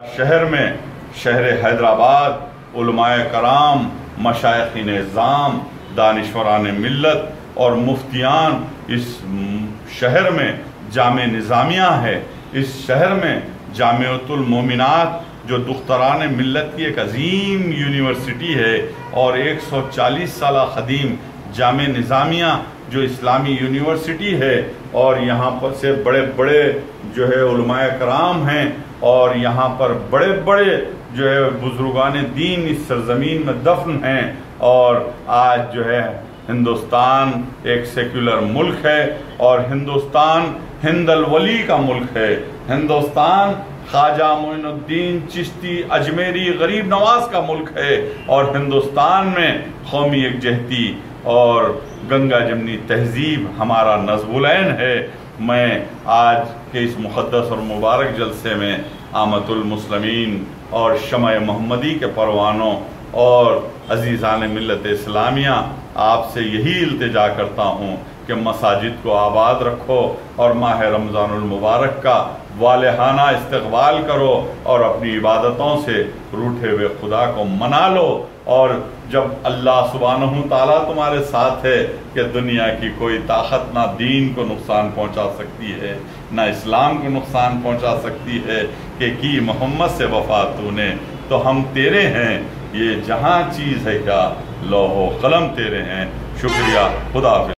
شہر میں شہر حیدرآباد، علماء کرام مشائقین نظام، دانشوران ملت اور مفتیان اس شہر میں جامع نظامیہ ہے۔ اس شہر میں جامعۃ المومنات، جو دختران ملت کی ایک عظیم یونیورسٹی ہے اور ایک سو چالیس سالہ قدیم جامع نظامیہ جو اسلامی یونیورسٹی ہے اور یہاں پر سے بڑے بڑے جو ہے علماء کرام ہیں اور یہاں پر بڑے بڑے جو ہے بزرگان دین اس سرزمین میں دفن ہیں اور آج جو ہے ہندوستان ایک سیکولر ملک ہے اور ہندوستان ہند الولی کا ملک ہے۔ ہندوستان خواجہ معین الدین چشتی اجمیری غریب نواز کا ملک ہے اور ہندوستان میں قومی یکجہتی اور گنگا جمنی تہذیب ہمارا نظب العین ہے۔ میں آج کے اس مقدس اور مبارک جلسے میں آمد المسلمین اور شمع محمدی کے پروانوں اور عزیزان ملت اسلامیہ، آپ سے یہی التجا کرتا ہوں کہ مساجد کو آباد رکھو اور ماہ رمضان المبارک کا والہانہ استقبال کرو اور اپنی عبادتوں سے روٹھے ہوئے خدا کو منا لو اور جب اللہ سبحانہ تعالیٰ تمہارے ساتھ ہے کہ دنیا کی کوئی طاقت نہ دین کو نقصان پہنچا سکتی ہے، نہ اسلام کو نقصان پہنچا سکتی ہے کہ کی محمد سے وفات تو نے، تو ہم تیرے ہیں یہ جہاں چیز ہے کیا لوہ و قلم تیرے ہیں۔ شکریہ خدا حافظ۔